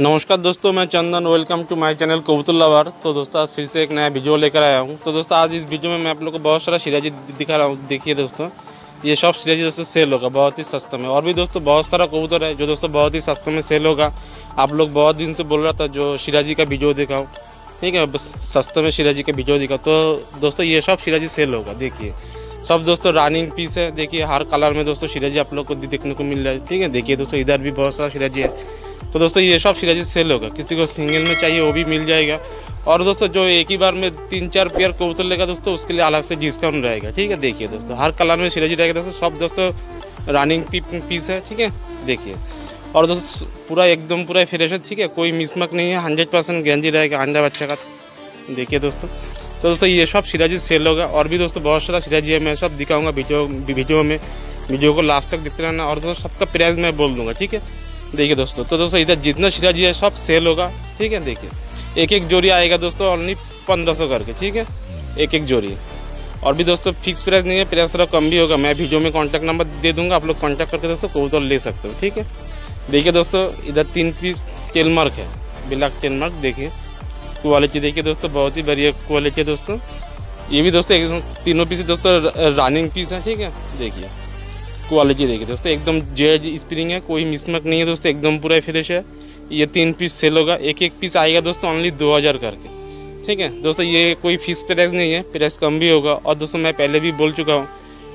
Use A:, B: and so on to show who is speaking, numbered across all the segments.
A: नमस्कार दोस्तों, मैं Chandan. Welcome to my channel Kabutar lover. तो दोस्तों, आज फिर से एक नया वीडियो लेकर आया हूँ। तो दोस्तों, आज इस वीडियो में मैं आप लोग को बहुत सारा सिराजी दिखा रहा हूँ। देखिए दोस्तों, ये सब सिराजी दोस्तों सेल होगा, बहुत ही सस्ते में। और भी दोस्तों, बहुत सारा कबूतर है, जो दोस्तों बहुत ही सस्ते में सेल होगा। आप लोग बहुत दिन से बोल रहा था, जो सिराजी का वीडियो दिखाओ ठीक है, बस सस्ते में सिराजी का वीडियो दिखा तो दोस्तों, ये सब सिराजी सेल होगा, देखिए। सब दोस्तों रनिंग पीस है। देखिए, हर कलर में दोस्तों सिराजी आप लोग को देखने को मिल रहा है। ठीक है, देखिए दोस्तों, इधर भी बहुत सारा सिराजी है। तो दोस्तों ये सब सिराजी सेल होगा किसी को सिंगल में चाहिए वो भी मिल जाएगा। और दोस्तों जो एक ही बार में तीन चार पेयर कबूतर लेगा दोस्तों, उसके लिए अलग से डिस्काउंट रहेगा। ठीक है? देखिए दोस्तों, हर कलर में सिराजी रहेगा दोस्तों। सब दोस्तों रनिंग पीस है, ठीक है? देखिए। और दोस्तों, पूरा एकदम पूरा फ्रेश है, ठीक है? कोई मिसमक नहीं है हंड्रेड परसेंट गेंजी रहेगा अंडा बच्चा का। देखिए दोस्तों। तो दोस्तों ये सब सिराजी सेल होगा और भी दोस्तों बहुत सारा सिराजी है, मैं सब दिखाऊँगा वीडियो वीडियो में। वीडियो को लास्ट तक देखते रहना। और दोस्तों सबका प्राइस मैं बोल दूँगा, ठीक है? देखिए दोस्तों तो दोस्तों इधर जितना सिराजी है, सब सेल होगा, ठीक है, देखिए। एक एक जोड़ी आएगा दोस्तों ऑनली पंद्रह सौ करके, ठीक है? एक एक जोड़ी। और भी दोस्तों फिक्स प्राइस नहीं है प्राइस थोड़ा कम भी होगा, मैं वीडियो में कॉन्टैक्ट नंबर दे दूँगा, आप लोग कॉन्टैक्ट करके दोस्तों कबूतर ले सकते हो, ठीक है? देखिए दोस्तों, इधर तीन पीस टेलमार्क है ब्लैक टेलमार्क देखिए। क्वालिटी देखिए दोस्तों, बहुत ही बढ़िया क्वालिटी है दोस्तों। ये भी दोस्तों तीनों पीस दोस्तों रनिंग पीस है, ठीक है? देखिए। क्वालिटी देखिए दोस्तों, एकदम जेज स्प्रिंग है, कोई मिसमक नहीं है दोस्तों, एकदम पूरा फ्रेश है। ये तीन पीस सेल होगा एक एक पीस आएगा दोस्तों ओनली दो हज़ार करके। ठीक है, दोस्तों, ये कोई फिक्स प्राइस नहीं है प्राइस कम भी होगा। और दोस्तों, मैं पहले भी बोल चुका हूँ,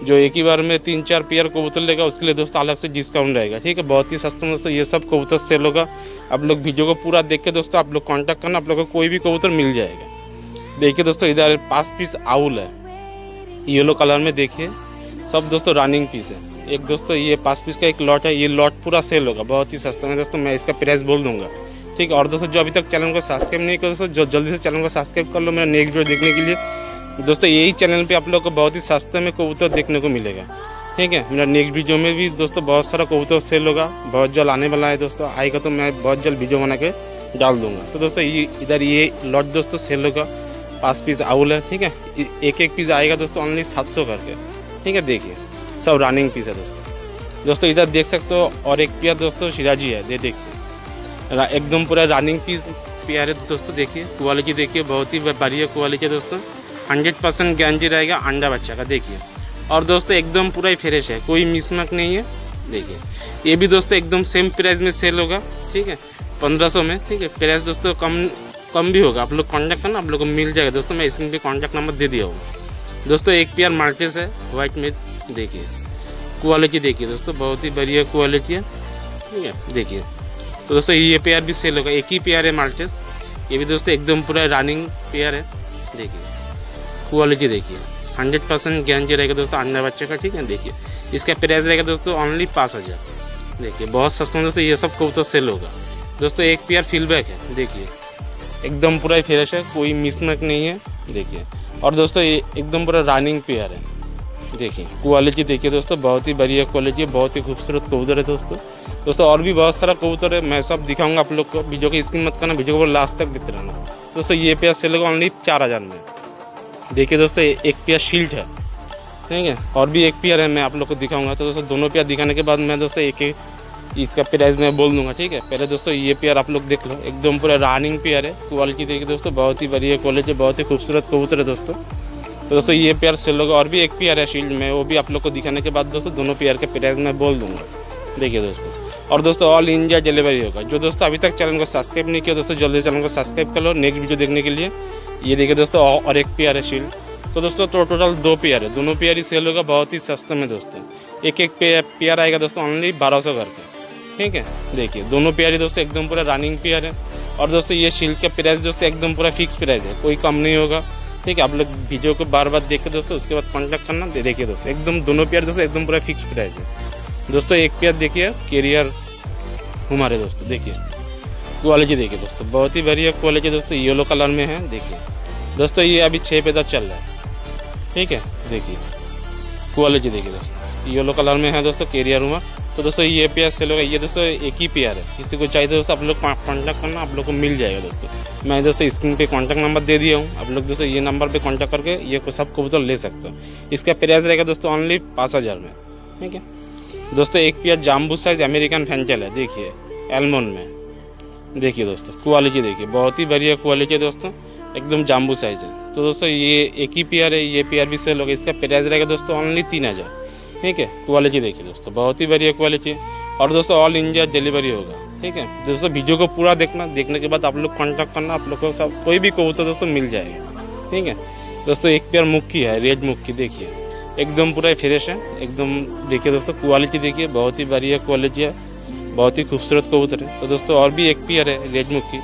A: जो एक ही बार में तीन चार पेयर कबूतर लेगा, उसके लिए दोस्तों अलग से डिस्काउंट रहेगा। ठीक है, बहुत ही सस्ता दोस्तों, ये सब कबूतर सेल होगा। आप लोग वीडियो को पूरा देख के दोस्तों, आप लोग कॉन्टैक्ट करना, आप लोग को कोई भी कबूतर मिल जाएगा। देखिए दोस्तों, इधर पाँच पीस आउल है। येलो कलर में देखिए, सब दोस्तों रनिंग पीस है। एक दोस्तों, ये पाँच पीस का एक लॉट है, ये लॉट पूरा सेल होगा, बहुत ही सस्ता है दोस्तों, मैं इसका प्राइस बोल दूँगा। ठीक है और दोस्तों, जो अभी तक चैनल को सब्सक्राइब नहीं करो दोस्तों, जो जल्दी से चैनल को सब्सक्राइब कर लो मेरा नेक्स्ट वीडियो देखने के लिए। दोस्तों, यही चैनल पर आप लोग को बहुत ही सस्ते में कबूतर देखने को मिलेगा। ठीक है, मेरा नेक्स्ट वीडियो में भी दोस्तों, बहुत सारा कबूतर सेल होगा, बहुत जल्द आने वाला है दोस्तों, आएगा तो मैं बहुत जल्द वीडियो बना के डाल दूँगा। तो दोस्तों, ये, इधर ये लॉट दोस्तों सेल होगा पाँच पीस आउल है, ठीक है एक एक पीस आएगा दोस्तों ऑनली सात सौ करके। ठीक है, देखिए। सब रनिंग पीस है दोस्तों। दोस्तों, इधर देख सकते हो, और एक पेयर दोस्तों शिराजी है, दे देखिए एकदम पूरा रनिंग पीस पेयर है दोस्तों, देखिए क्वालिटी देखिए, बहुत ही बढ़िया क्वालिटी है दोस्तों। हंड्रेड परसेंट गारंटी रहेगा, अंडा बच्चा का, देखिए। और दोस्तों, एकदम पूरा ही फ्रेश है, कोई मिसमक नहीं है, देखिए। ये भी दोस्तों, एकदम सेम प्राइस में सेल होगा, ठीक है? पंद्रह सौ में, ठीक है? प्राइस दोस्तों, कम कम भी होगा। आप लोग कॉन्टैक्ट करना, आप लोग को मिल जाएगा। दोस्तों, मैं इसमें भी कॉन्टैक्ट नंबर दे दिया हूँ। दोस्तों, एक पेयर माल्टेस है वाइट में देखिए। क्वालिटी देखिए दोस्तों, बहुत ही बढ़िया क्वालिटी है। ठीक है, देखिए। तो दोस्तों, ये पेयर भी सेल होगा। एक ही पेयर है माल्टेस ये भी दोस्तों, एकदम पूरा रनिंग पेयर है। देखिए। क्वालिटी देखिए। हंड्रेड परसेंट गारंटी रहेगा दोस्तों, अंडा बच्चे का। ठीक है, देखिए। इसका प्राइस रहेगा दोस्तों ओनली पाँच हज़ार। देखिए, बहुत सस्ता दोस्तों, ये सब कबूतर सेल होगा। दोस्तों, एक पेयर फीडबैक है। देखिए। एकदम पूरा फ्रेश है, कोई मिसमैक नहीं है। देखिए। और दोस्तों, ये एकदम पूरा रनिंग पेयर है। देखिए क्वालिटी देखिए दोस्तों, बहुत ही बढ़िया क्वालिटी है, बहुत ही खूबसूरत कबूतर है दोस्तों। दोस्तों, और भी बहुत सारा कबूतर है, मैं सब दिखाऊँगा आप लोग को, वीडियो की स्क्रीन मत करना, वीडियो को लास्ट तक देखते रहना। दोस्तों, ये पेयर सेल होगा ऑनली चार हज़ार में। देखिए दोस्तों एक पेयर शील्ड है, ठीक है? और भी एक पेयर है, मैं आप लोग को दिखाऊँगा। तो दोस्तों, दोनों पेयर दिखाने के बाद मैं दोस्तों, एक एक इसका प्राइस मैं बोल दूँगा, ठीक है? पहले दोस्तों, ये पेयर आप लोग देख लो, एकदम पूरा रनिंग पेयर है क्वालिटी देखिए दोस्तों, बहुत ही बढ़िया क्वालिटी बहुत ही खूबसूरत कबूतर है दोस्तों। तो दोस्तों, ये पेयर सेल होगा और भी एक पेयर है शील्ड में, वो भी आप लोग को दिखाने के बाद दोस्तों, दोनों पेयर के प्राइस मैं बोल दूँगा। देखिए दोस्तों, और दोस्तों ऑल इंडिया डिलीवरी होगा। जो दोस्तों अभी तक चैनल को सब्सक्राइब नहीं किया, दोस्तों, जल्दी चैनल को सब्सक्राइब कर लो। नेक्स्ट वीडियो देखने के लिए, ये देखिए दोस्तों, और एक पेयर है शील्ड तो दोस्तों तो टोटल दो पेयर है। दोनों पेयर ही सेल होगा, बहुत ही सस्ते में दोस्तों। एक एक पेयर आएगा दोस्तों ऑनली बारह सौ करके ठीक है? देखिए, दोनों पेयर ही दोस्तों, एकदम पूरा रनिंग पेयर है। और दोस्तों, ये शील्ड का प्राइस दोस्तों, एकदम पूरा फिक्स प्राइस है। कोई कम नहीं होगा। ठीक है, आप लोग वीडियो को बार बार देख के दोस्तों, उसके बाद कॉन्टैक्ट करना, दे देखिए दोस्तों, एकदम दोनों पेयर दोस्तों, एकदम पूरा फिक्स प्राइस है। दोस्तों, एक पेयर देखिए कैरियर हमारे दोस्तों, देखिए क्वालिटी देखिए दोस्तों, बहुत ही बढ़िया क्वालिटी दोस्तों येलो कलर में है, देखिए। दोस्तों, ये अभी छः पे तक चल रहा है, ठीक है, देखिए क्वालिटी देखिए दोस्तों येलो कलर में है दोस्तों कैरियर उमर तो दोस्तों, ये पेयर सेल होगा ये दोस्तों, एक ही पेयर है, किसी को चाहिए दोस्तों, आप लोग कॉन्टैक्ट करना, आप लोग को मिल जाएगा दोस्तों। मैं दोस्तों स्क्रीन पे कॉन्टैक्ट नंबर दे दिया हूँ। आप लोग दोस्तों ये नंबर पे कॉन्टैक्ट करके ये सब कबूतर ले सकते हो। इसका प्राइस रहेगा दोस्तों ओनली पाँच हज़ार में। ठीक है? दोस्तों एक pair jumbo size American fantail है, देखिए एलमोन में। देखिए दोस्तों क्वालिटी देखिए, बहुत ही बढ़िया क्वालिटी है दोस्तों, एकदम जाम्बू साइज़ है। तो दोस्तों ये एक ही पेयर है, ये पेयर भी सेल होगा इसका प्राइस रहेगा दोस्तों ओनली तीन हज़ार। ठीक है? क्वालिटी देखिए दोस्तों, बहुत ही बढ़िया क्वालिटी और दोस्तों ऑल इंडिया डिलीवरी होगा। ठीक है? दोस्तों वीडियो को पूरा देखना, देखने के बाद आप लोग कॉन्टैक्ट करना, आप लोग को सब कोई भी कबूतर दोस्तों मिल जाएगा। ठीक है? दोस्तों, एक पेयर मुक्की है, रेड मुक्की, देखिए। एकदम पूरा फ्रेश है, एकदम, देखिए दोस्तों क्वालिटी देखिए, बहुत ही बढ़िया क्वालिटी है, बहुत ही खूबसूरत कबूतर है। तो दोस्तों, और भी एक पेयर है रेजमुख की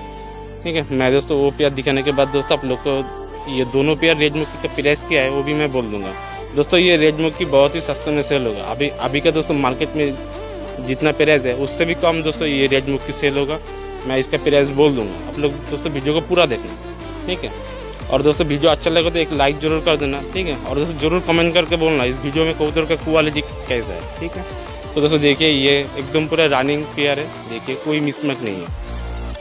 A: ठीक है? मैं दोस्तों, वो पेयर दिखाने के बाद दोस्तों, आप लोग को ये दोनों पेयर रेड मुक्की का प्राइस क्या है, वो भी मैं बोल दूँगा। दोस्तों, ये रेजमुख की बहुत ही सस्ते में सेल होगा। अभी अभी का दोस्तों मार्केट में जितना प्राइस है, उससे भी कम दोस्तों ये रेजमुख की सेल होगा। मैं इसका प्राइस बोल दूँगा। आप लोग दोस्तों वीडियो को पूरा देखना ठीक है? और दोस्तों वीडियो अच्छा लगे तो एक लाइक ज़रूर कर देना, ठीक है? और दोस्तों ज़रूर कमेंट करके बोलना, इस वीडियो में कबूतर का क्वालिटी कैसा है, ठीक है? तो दोस्तों देखिए, ये एकदम पूरा रनिंग पेयर है। देखिए, कोई मिसमैच नहीं है,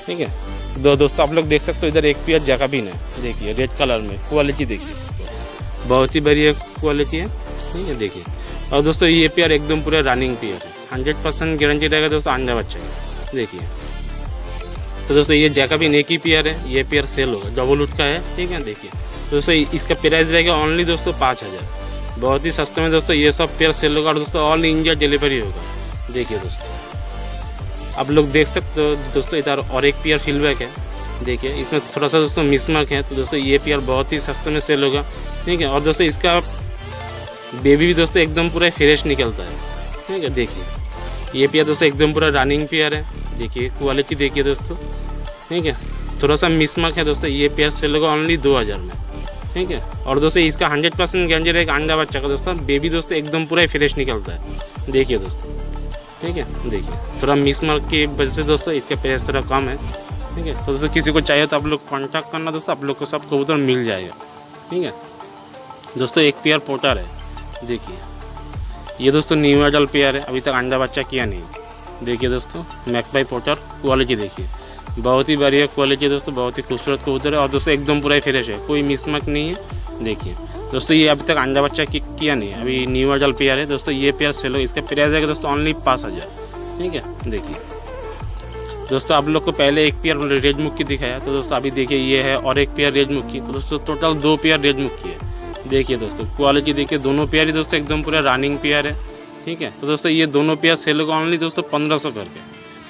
A: ठीक है? दो दोस्तों आप लोग देख सकते हो, इधर एक पेयर जगह भी नहीं है। देखिए रेड कलर में क्वालिटी देखिए। बहुत ही बढ़िया क्वालिटी है, ठीक है? देखिए। और दोस्तों ये पेयर एकदम पूरा रनिंग पेयर है। हंड्रेड परसेंट गारंटी रहेगा दोस्तों अंडा बच्चा देखिए। तो दोस्तों, ये जैकबिन एक ही पेयर है, ये पेयर सेल होगा डबल उठ का है, ठीक है, देखिए। तो दोस्तों इसका प्राइस रहेगा ओनली दोस्तों पाँच हज़ार। बहुत ही सस्ते में दोस्तों, ये सब पेयर सेल होगा और दोस्तों ऑल इंडिया डिलीवरी होगा। देखिए दोस्तों। आप लोग देख सकते हो, दोस्तों, इधर और एक पेयर फीडबैक है। देखिए, इसमें थोड़ा सा दोस्तों मिसमार्क है तो दोस्तों, ये पेयर बहुत ही सस्ते में सेल होगा। ठीक है, और दोस्तों, इसका बेबी भी दोस्तों, एकदम पूरा फ्रेश निकलता है। ठीक है, देखिए। ये पेयर दोस्तों, एकदम पूरा रनिंग पेयर है। देखिए क्वालिटी देखिए दोस्तों। ठीक है? थोड़ा सा मिसमार्क है दोस्तों, ये पेयर सेल होगा ऑनली दो हज़ार में। ठीक है? और दोस्तों, इसका हंड्रेड परसेंट गारंटी रहेगा अंडा बच्चा का दोस्तों। बेबी दोस्तों, एकदम पूरा फ्रेश निकलता है। देखिए दोस्तों। ठीक है? देखिए, थोड़ा मिस मार्क की वजह से दोस्तों, इसका प्राइस थोड़ा कम है। ठीक है? तो दोस्तों, किसी को चाहिए तो आप लोग कॉन्टैक्ट करना दोस्तों, आप लोग को सब कबूतर मिल जाएगा। ठीक है? दोस्तों, एक पेयर पोटर है देखिए। ये दोस्तों न्यू एडल पेयर है, अभी तक अंडा बच्चा किया नहीं। देखिए दोस्तों मैकपाई पोटर क्वालिटी देखिए। बहुत ही बढ़िया क्वालिटी है दोस्तों, बहुत ही खूबसूरत कबूतर है और दोस्तों एकदम पूरा ही फ्रेश है, कोई मिसमक नहीं है। देखिए, दोस्तों ये अभी तक अंडा बच्चा की, किया नहीं, अभी न्यू अडल पेयर है। दोस्तों ये पेयर सेलो इसका प्राइस है दोस्तों ऑनली पाँच हज़ार। ठीक है, देखिए। दोस्तों आप लोग को पहले एक पेयर रेड मुख की दिखाया तो दोस्तों अभी देखिए ये है और एक पेयर रेड मुख की तो दोस्तों टोटल दो पेयर रेड मुख की है। देखिए दोस्तों क्वालिटी देखिए, दोनों पेयर ही दोस्तों, एकदम पूरा रनिंग पेयर है, ठीक है? तो दोस्तों, ये दोनों पेयर सेल होगा ऑनली दोस्तों पंद्रह सौ करके,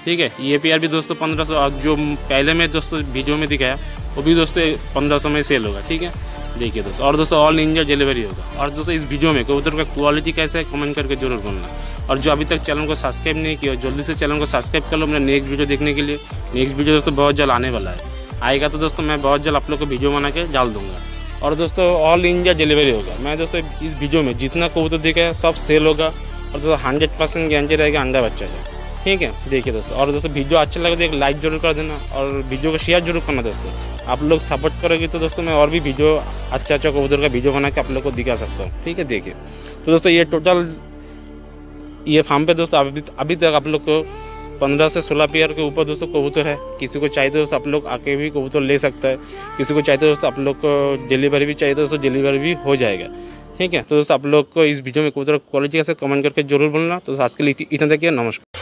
A: ठीक है? ये पेयर भी दोस्तों पंद्रह सौ जो पहले में दोस्तों वीडियो में दिखाया, वो भी दोस्तों पंद्रह सौ में सेल होगा, ठीक है? देखिए दोस्तों, और दोस्तों ऑल इंडिया डिलीवरी होगा। और दोस्तों, इस वीडियो में कबूतर का क्वालिटी कैसा है कमेंट करके ज़रूर बोलना। और जो अभी तक चैनल को सब्सक्राइब नहीं किया, जल्दी से चैनल को सब्सक्राइब कर लो मेरा नेक्स्ट वीडियो देखने के लिए। नेक्स्ट वीडियो दोस्तों बहुत जल्द आने वाला है। आएगा तो दोस्तों, मैं बहुत जल्द आप लोग को वीडियो बना के डाल दूँगा। और दोस्तों ऑल इंडिया डिलीवरी होगा। मैं दोस्तों, इस वीडियो में जितना कबूतर दिखा है, सब सेल होगा। और दोस्तों हंड्रेड परसेंट गारंटी रहेगा, अंडा बच्चा का ठीक है? देखिए दोस्तों, और दोस्तों वीडियो अच्छा लगे तो एक लाइक ज़रूर कर देना और वीडियो को शेयर ज़रूर करना दोस्तों। आप लोग सपोर्ट करोगे तो दोस्तों, मैं और भी वीडियो अच्छा अच्छा कबूतर का वीडियो बना के आप लोग को दिखा सकता हूँ। ठीक है? देखिए। तो दोस्तों, ये टोटल ये फार्म पे दोस्तों, अभी अभी तक आप लोग को पंद्रह से सोलह पेयर के ऊपर दोस्तों कबूतर है। किसी को चाहिए तो दोस्तों आप लोग आके भी कबूतर ले सकता है। किसी को चाहिए तो दोस्तों आप लोग को डिलीवरी भी चाहिए तो दोस्तों डिलीवरी भी हो जाएगा। ठीक है? तो दोस्तों आप लोग को इस वीडियो में कबूतर क्वालिटी कैसे कमेंट करके ज़रूर बोलना। तो आज के लिए इतना देखिए, नमस्कार।